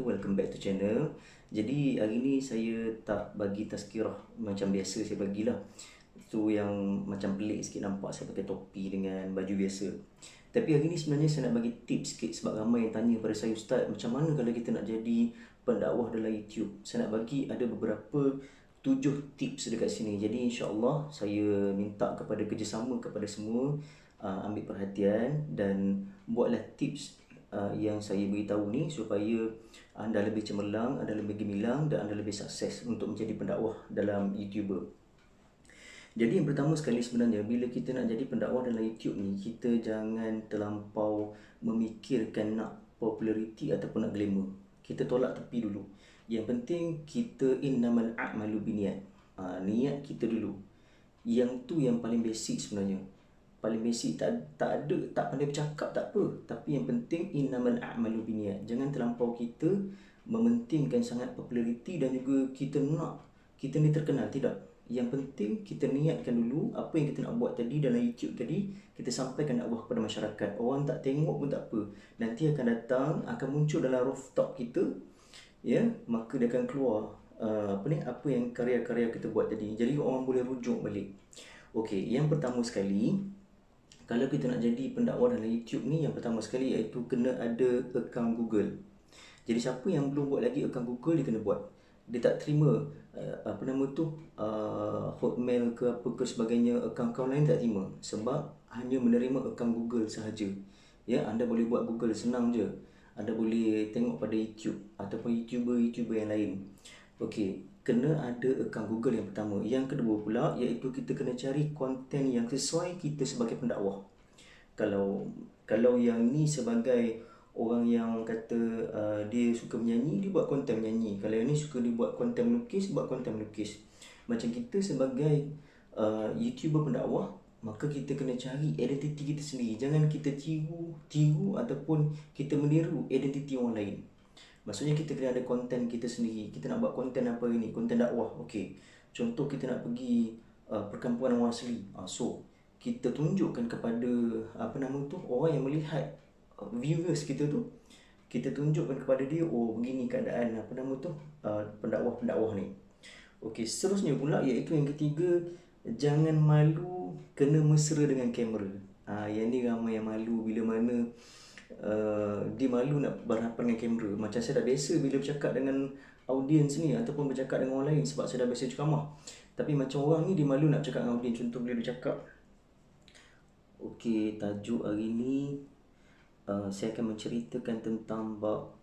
Wabarakatuh Welcome back to channel. Jadi hari ni saya tak bagi tazkirah Macam biasa saya bagilah. Itu yang macam pelik sikit nampak Saya pakai topi dengan baju biasa. Tapi hari ni sebenarnya saya nak bagi tips sikit Sebab ramai yang tanya pada saya Ustaz Macam mana kalau kita nak jadi pendakwah dalam YouTube? Saya nak bagi ada beberapa tujuh tips dekat sini. Jadi insyaAllah saya minta kepada kerjasama kepada semua uh, Ambil perhatian dan buatlah tips uh, yang saya beritahu ni supaya anda lebih cemerlang, anda lebih gemilang dan anda lebih sukses untuk menjadi pendakwah dalam YouTuber. Jadi yang pertama sekali sebenarnya bila kita nak jadi pendakwah dalam YouTube ni, kita jangan terlampau memikirkan nak populariti ataupun nak glamour. Kita tolak tepi dulu. Yang penting kita innamal a'malu biniat. Ha, niat kita dulu. Yang tu yang paling basic sebenarnya paling basic tak tak ada tak pandai bercakap tak apa. Tapi yang penting innamal a'malu binniyat. Jangan terlampau kita mementingkan sangat populariti dan juga kita nak kita ni terkenal tidak. Yang penting kita niatkan dulu apa yang kita nak buat tadi dalam YouTube tadi kita sampaikan dakwah kepada masyarakat. Orang tak tengok pun tak apa. Nanti akan datang akan muncul dalam rooftop kita ya maka dia akan keluar uh, apa ni apa yang karya-karya kita buat tadi. Jadi orang boleh rujuk balik. Okey yang pertama sekali kalau kita nak jadi pendakwah dalam YouTube ni yang pertama sekali iaitu kena ada akaun Google. Jadi siapa yang belum buat lagi akaun Google dia kena buat. Dia tak terima uh, apa nama tu uh, Hotmail ke apa ke sebagainya akaun-akaun lain tak terima sebab hanya menerima akaun Google sahaja. Ya, anda boleh buat Google senang je. Anda boleh tengok pada YouTube ataupun YouTuber-YouTuber yang lain. Okey, kena ada akaun Google yang pertama. Yang kedua pula iaitu kita kena cari konten yang sesuai kita sebagai pendakwah. Kalau kalau yang ni sebagai orang yang kata uh, dia suka menyanyi, dia buat konten menyanyi. Kalau yang ni suka dia buat konten melukis, buat konten melukis. Macam kita sebagai uh, YouTuber pendakwah, maka kita kena cari identiti kita sendiri. Jangan kita tiru, tiru ataupun kita meniru identiti orang lain. Maksudnya kita kena ada konten kita sendiri. Kita nak buat konten apa ini? Konten dakwah. Okey. Contoh kita nak pergi uh, perkampungan orang asli. Uh, so, kita tunjukkan kepada apa nama tu orang yang melihat uh, viewers kita tu kita tunjukkan kepada dia oh begini keadaan apa nama tu uh, pendakwah-pendakwah ni. Okey, seterusnya pula iaitu yang ketiga jangan malu kena mesra dengan kamera. Ah yang ni ramai yang malu bila mana uh, dia malu nak berhadapan dengan kamera macam saya dah biasa bila bercakap dengan audiens ni ataupun bercakap dengan orang lain sebab saya dah biasa ceramah tapi macam orang ni dia malu nak cakap dengan audiens contoh bila dia cakap Okey, tajuk hari ni uh, saya akan menceritakan tentang bab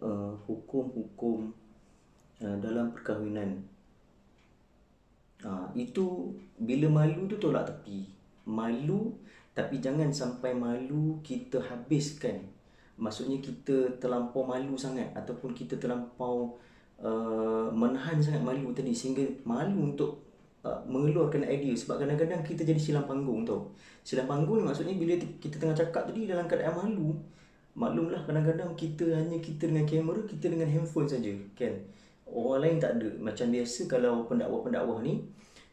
uh, hukum-hukum uh, dalam perkahwinan. Uh, itu bila malu tu tolak tepi. Malu tapi jangan sampai malu kita habiskan. Maksudnya kita terlampau malu sangat ataupun kita terlampau uh, menahan sangat malu tadi sehingga malu untuk uh, mengeluarkan idea. Sebab kadang-kadang kita jadi silam panggung tau. Silam panggung maksudnya bila kita tengah cakap tadi dalam keadaan malu maklumlah kadang-kadang kita hanya kita dengan kamera kita dengan handphone saja kan? Orang lain tak ada. Macam biasa kalau pendakwah-pendakwah ni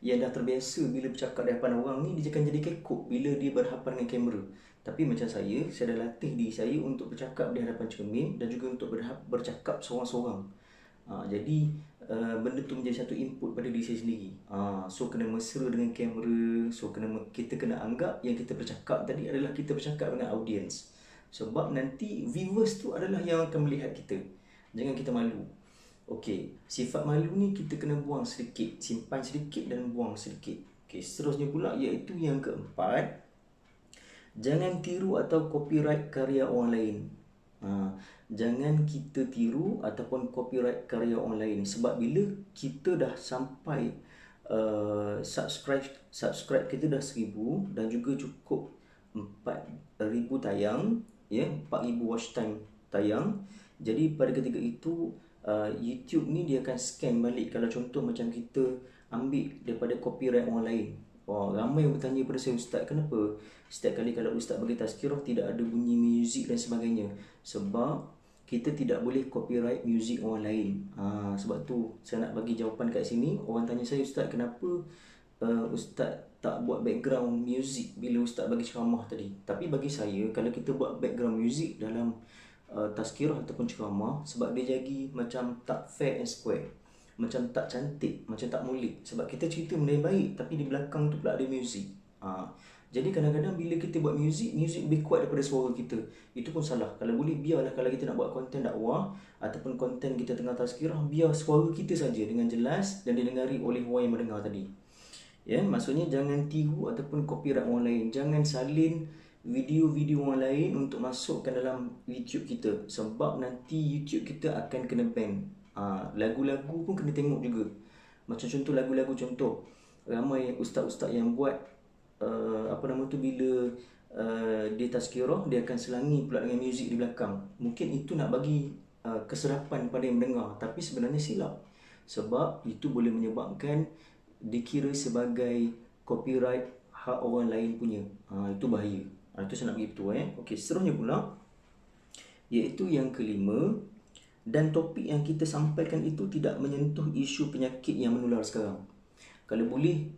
yang dah terbiasa bila bercakap di hadapan orang ni dia akan jadi kekok bila dia berhadapan dengan kamera. Tapi macam saya, saya dah latih diri saya untuk bercakap di hadapan cermin dan juga untuk bercakap seorang-seorang. Ha, jadi uh, benda tu menjadi satu input pada diri saya sendiri. Ha, so kena mesra dengan kamera, so kena kita kena anggap yang kita bercakap tadi adalah kita bercakap dengan audience. Sebab nanti viewers tu adalah yang akan melihat kita. Jangan kita malu. Okey, sifat malu ni kita kena buang sedikit, simpan sedikit dan buang sedikit. Okey, seterusnya pula iaitu yang keempat, jangan tiru atau copyright karya orang lain. Ha, jangan kita tiru ataupun copyright karya orang lain sebab bila kita dah sampai uh, subscribe subscribe kita dah seribu dan juga cukup empat ribu tayang, ya, empat ribu watch time tayang. Jadi pada ketika itu uh, YouTube ni dia akan scan balik kalau contoh macam kita ambil daripada copyright orang lain. Wah, ramai yang bertanya pada saya Ustaz, kenapa setiap kali kalau Ustaz bagi tazkirah tidak ada bunyi muzik dan sebagainya? Sebab kita tidak boleh copyright muzik orang lain. Ha, sebab tu saya nak bagi jawapan kat sini. Orang tanya saya Ustaz, kenapa uh, Ustaz tak buat background music bila ustaz bagi ceramah tadi. Tapi bagi saya kalau kita buat background music dalam uh, tazkirah ataupun ceramah sebab dia jadi macam tak fair and square. Macam tak cantik, macam tak mulik sebab kita cerita benda yang baik tapi di belakang tu pula ada music. Ha. Jadi kadang-kadang bila kita buat music, music lebih kuat daripada suara kita. Itu pun salah. Kalau boleh biarlah kalau kita nak buat konten dakwah ataupun konten kita tengah tazkirah, biar suara kita saja dengan jelas dan didengari oleh orang yang mendengar tadi. Ya, maksudnya jangan tiru ataupun copyright orang lain. Jangan salin video-video orang lain untuk masukkan dalam YouTube kita. Sebab nanti YouTube kita akan kena ban. Ha, lagu-lagu pun kena tengok juga. Macam contoh lagu-lagu contoh. Ramai ustaz-ustaz yang buat uh, apa nama tu bila uh, dia tazkirah dia akan selangi pula dengan muzik di belakang. Mungkin itu nak bagi uh, keserapan pada yang mendengar. Tapi sebenarnya silap. Sebab itu boleh menyebabkan dikira sebagai copyright hak orang lain punya. Ha, itu bahaya ha, itu saya nak bagi betul eh okey seterusnya pula iaitu yang kelima dan topik yang kita sampaikan itu tidak menyentuh isu penyakit yang menular sekarang kalau boleh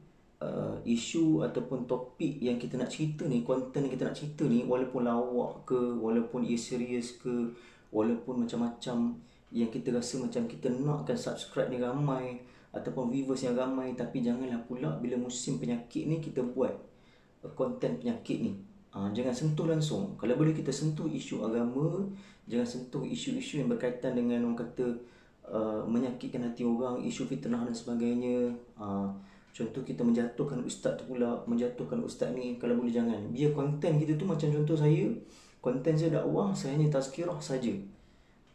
uh, isu ataupun topik yang kita nak cerita ni, konten yang kita nak cerita ni walaupun lawak ke, walaupun ia serius ke, walaupun macam-macam yang kita rasa macam kita nakkan subscribe ni ramai ataupun viewers yang ramai tapi janganlah pula bila musim penyakit ni kita buat konten penyakit ni. Ha, jangan sentuh langsung. Kalau boleh kita sentuh isu agama, jangan sentuh isu-isu yang berkaitan dengan orang kata uh, menyakitkan hati orang, isu fitnah dan sebagainya. Ha, Contoh kita menjatuhkan ustaz tu pula Menjatuhkan ustaz ni Kalau boleh jangan Biar konten kita tu macam contoh saya Konten saya dakwah Saya hanya tazkirah saja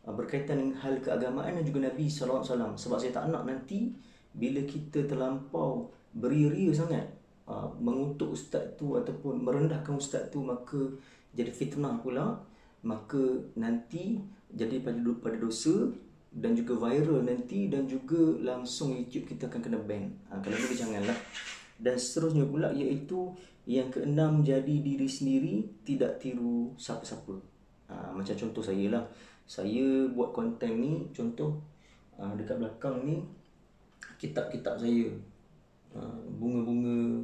ah, Berkaitan dengan hal keagamaan Dan juga Nabi SAW Sebab saya tak nak nanti Bila kita terlampau Beria-ria sangat ah, Mengutuk ustaz tu Ataupun merendahkan ustaz tu Maka jadi fitnah pula Maka nanti Jadi pada, pada dosa dan juga viral nanti dan juga langsung YouTube kita akan kena ban. Ha, kalau boleh janganlah. Dan seterusnya pula iaitu yang keenam jadi diri sendiri tidak tiru siapa-siapa. Ha, macam contoh saya lah. Saya buat konten ni contoh ha, dekat belakang ni kitab-kitab saya. Ha, bunga-bunga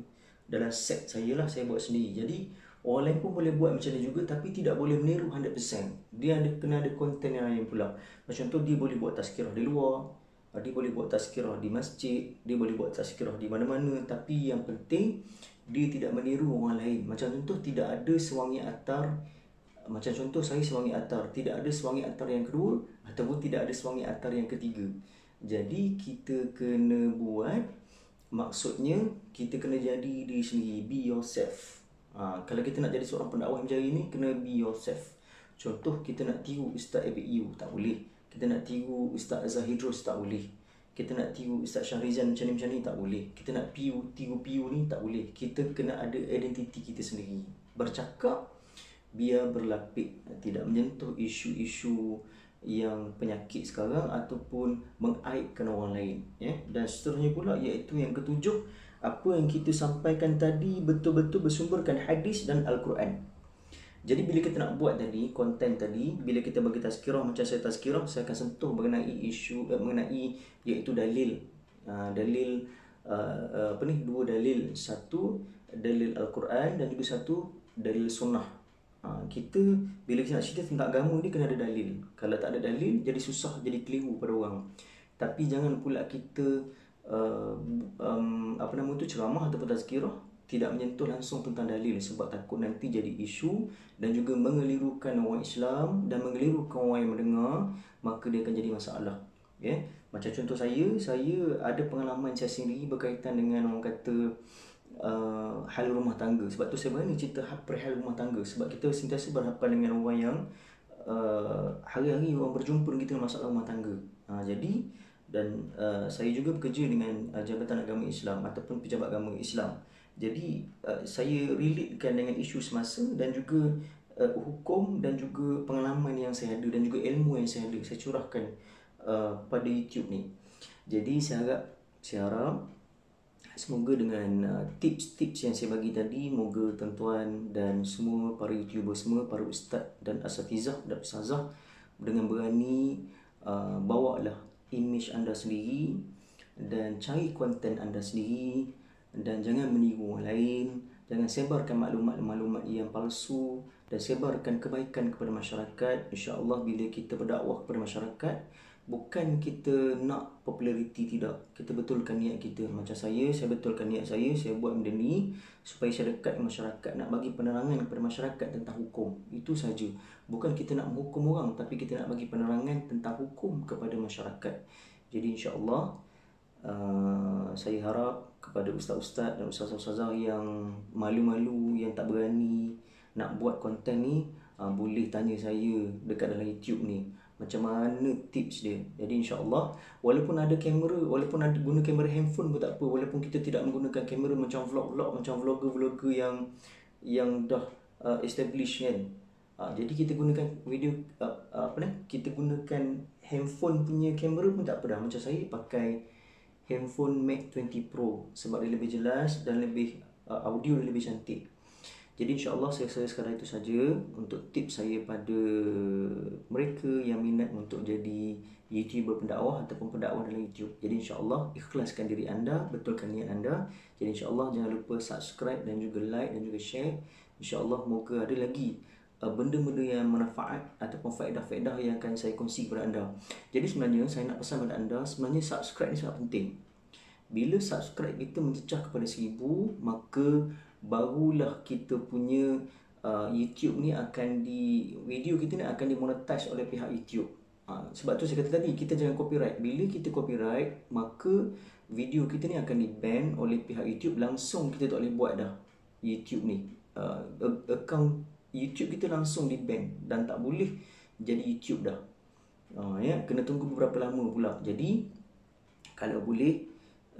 dalam set saya lah saya buat sendiri. Jadi Orang lain pun boleh buat macam ni juga tapi tidak boleh meniru 100%. Dia ada kena ada konten yang lain pula. Macam tu dia boleh buat tazkirah di luar, ah, dia boleh buat tazkirah di masjid, dia boleh buat tazkirah di mana-mana tapi yang penting dia tidak meniru orang lain. Macam contoh tidak ada sewangi atar macam contoh saya sewangi atar, tidak ada sewangi atar yang kedua ataupun tidak ada sewangi atar yang ketiga. Jadi kita kena buat maksudnya kita kena jadi diri sendiri, be yourself. Ha, kalau kita nak jadi seorang pendakwah macam ini kena be yourself. Contoh kita nak tiru Ustaz ABU tak boleh. Kita nak tiru Ustaz Zahidrus tak boleh. Kita nak tiru Ustaz Syahrizan macam ni macam ni tak boleh. Kita nak piu tiru piu ni tak boleh. Kita kena ada identiti kita sendiri. Bercakap biar berlapik tidak menyentuh isu-isu yang penyakit sekarang ataupun mengaibkan orang lain ya dan seterusnya pula iaitu yang ketujuh apa yang kita sampaikan tadi betul-betul bersumberkan hadis dan Al-Quran. Jadi bila kita nak buat tadi, konten tadi, bila kita bagi tazkirah macam saya tazkirah, saya akan sentuh mengenai isu, eh, mengenai iaitu dalil. Uh, dalil, uh, apa ni, dua dalil. Satu, dalil Al-Quran dan juga satu, dalil sunnah. Uh, kita, bila kita nak cerita tentang agama ni, kena ada dalil. Kalau tak ada dalil, jadi susah, jadi keliru pada orang. Tapi jangan pula kita uh, um, apa nama tu ceramah ataupun tazkirah tidak menyentuh langsung tentang dalil sebab takut nanti jadi isu dan juga mengelirukan orang Islam dan mengelirukan orang yang mendengar maka dia akan jadi masalah ya yeah? macam contoh saya saya ada pengalaman saya sendiri berkaitan dengan orang kata uh, hal rumah tangga sebab tu saya berani cerita perihal rumah tangga sebab kita sentiasa berhadapan dengan orang yang uh, hari-hari orang berjumpa dengan kita masalah rumah tangga uh, jadi dan uh, saya juga bekerja dengan uh, Jabatan Agama Islam ataupun Pejabat Agama Islam. Jadi uh, saya relatekan dengan isu semasa dan juga uh, hukum dan juga pengalaman yang saya ada dan juga ilmu yang saya ada saya curahkan uh, pada YouTube ni. Jadi saya harap saya harap semoga dengan uh, tips-tips yang saya bagi tadi moga tuan-tuan dan semua para YouTuber semua para ustaz dan asatizah dan ustazah dengan berani uh, bawa lah image anda sendiri dan cari konten anda sendiri dan jangan meniru orang lain. Jangan sebarkan maklumat-maklumat yang palsu dan sebarkan kebaikan kepada masyarakat. insya-Allah bila kita berdakwah kepada masyarakat bukan kita nak populariti tidak. Kita betulkan niat kita. Macam saya saya betulkan niat saya saya buat benda ni supaya saya dekat dengan masyarakat nak bagi penerangan kepada masyarakat tentang hukum. Itu saja. Bukan kita nak menghukum orang tapi kita nak bagi penerangan tentang hukum kepada masyarakat. Jadi insya-Allah uh, saya harap kepada ustaz-ustaz dan ustaz-ustazah yang malu-malu yang tak berani nak buat konten ni uh, boleh tanya saya dekat dalam YouTube ni macam mana tips dia? Jadi insyaAllah walaupun ada kamera walaupun ada guna kamera handphone pun tak apa walaupun kita tidak menggunakan kamera macam vlog-vlog macam vlogger-vlogger yang yang dah uh, establish kan. Uh, jadi kita gunakan video uh, uh, apa ni? Kita gunakan handphone punya kamera pun tak apa dah. Macam saya pakai handphone Mac 20 Pro sebab dia lebih jelas dan lebih uh, audio lebih cantik jadi insyaAllah saya saya sekarang itu saja untuk tips saya pada mereka yang minat untuk jadi YouTuber pendakwah ataupun pendakwah dalam YouTube. Jadi insyaAllah ikhlaskan diri anda, betulkan niat anda. Jadi insyaAllah jangan lupa subscribe dan juga like dan juga share. InsyaAllah moga ada lagi uh, benda-benda yang manfaat ataupun faedah-faedah yang akan saya kongsi kepada anda. Jadi sebenarnya saya nak pesan kepada anda, sebenarnya subscribe ni sangat penting. Bila subscribe kita mencecah kepada seribu, maka barulah kita punya uh, YouTube ni akan di video kita ni akan dimonetize oleh pihak YouTube. Uh, sebab tu saya kata tadi kita jangan copyright. Bila kita copyright maka video kita ni akan di-ban oleh pihak YouTube langsung kita tak boleh buat dah YouTube ni. Uh, account YouTube kita langsung di-ban dan tak boleh jadi YouTube dah. Uh, ya kena tunggu beberapa lama pula. Jadi kalau boleh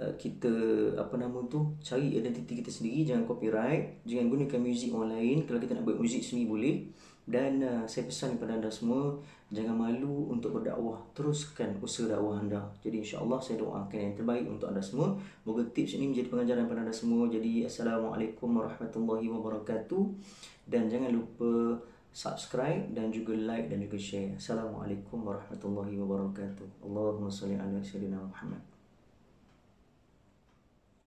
Uh, kita apa nama tu cari identiti kita sendiri jangan copyright jangan gunakan muzik orang lain kalau kita nak buat muzik sendiri boleh. Dan uh, saya pesan kepada anda semua jangan malu untuk berdakwah. Teruskan usaha dakwah anda. Jadi insyaallah saya doakan yang terbaik untuk anda semua. Moga tips ini menjadi pengajaran kepada anda semua. Jadi assalamualaikum warahmatullahi wabarakatuh. Dan jangan lupa subscribe dan juga like dan juga share. Assalamualaikum warahmatullahi wabarakatuh. Allahumma salli ala sayyidina Muhammad